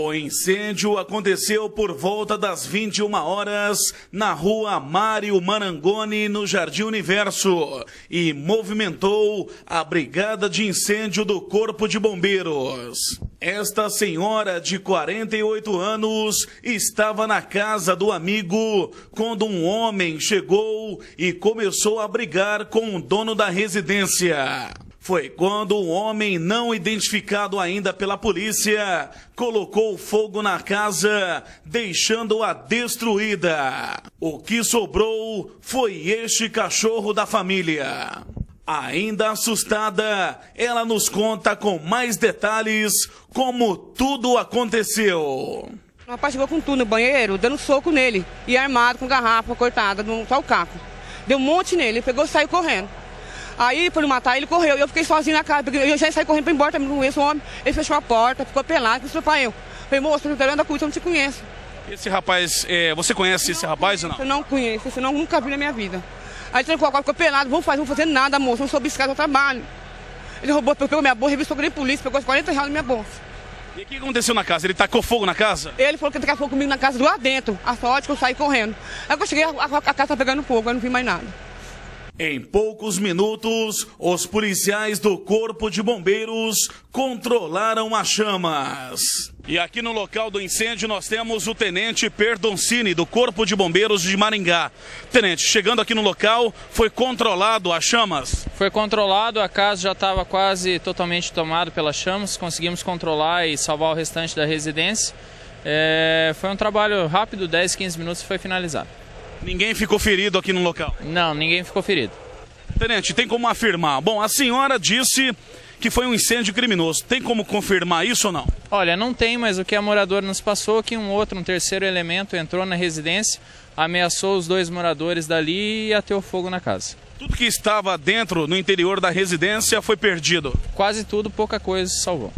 O incêndio aconteceu por volta das 21 horas na rua Mário Marangoni, no Jardim Universo, e movimentou a brigada de incêndio do Corpo de Bombeiros. Esta senhora de 48 anos estava na casa do amigo quando um homem chegou e começou a brigar com o dono da residência. Foi quando um homem não identificado ainda pela polícia colocou fogo na casa, deixando-a destruída. O que sobrou foi este cachorro da família. Ainda assustada, ela nos conta com mais detalhes como tudo aconteceu. O rapaz chegou com tudo no banheiro, dando soco nele, e armado com garrafa cortada, só o caco. Deu um monte nele, ele pegou e saiu correndo. Aí, por matar, ele correu. Eu fiquei sozinho na casa, eu já saí correndo para embora, também não conheço o homem. Ele fechou a porta, ficou pelado, disse para eu. Falei, moço, eu tô da cuida, eu não te conheço. Esse rapaz, é, você conhece esse rapaz ou não? Eu não conheço, esse eu não, nunca vi na minha vida. Aí ele trancou agora, ficou pelado, vamos fazer, não vou fazer nada, moço, não sou biscado, eu trabalho. Ele roubou, pegou minha bolsa, revistou com a polícia, pegou os 40 reais na minha bolsa. E o que aconteceu na casa? Ele tacou fogo na casa? Ele falou que tacou fogo comigo na casa do lá dentro. A sorte que eu saí correndo. Aí quando eu cheguei, a, a, a casa tá pegando fogo, eu não vi mais nada. Em poucos minutos, os policiais do Corpo de Bombeiros controlaram as chamas. E aqui no local do incêndio nós temos o Tenente Perdoncini, do Corpo de Bombeiros de Maringá. Tenente, chegando aqui no local, foi controlado as chamas? Foi controlado, a casa já estava quase totalmente tomada pelas chamas, conseguimos controlar e salvar o restante da residência. É, foi um trabalho rápido, 10, 15 minutos e foi finalizado. Ninguém ficou ferido aqui no local? Não, ninguém ficou ferido. Tenente, tem como afirmar? Bom, a senhora disse que foi um incêndio criminoso. Tem como confirmar isso ou não? Olha, não tem, mas o que a moradora nos passou é que um outro, um terceiro elemento entrou na residência, ameaçou os dois moradores dali e ateu fogo na casa. Tudo que estava dentro, no interior da residência, foi perdido? Quase tudo, pouca coisa se salvou.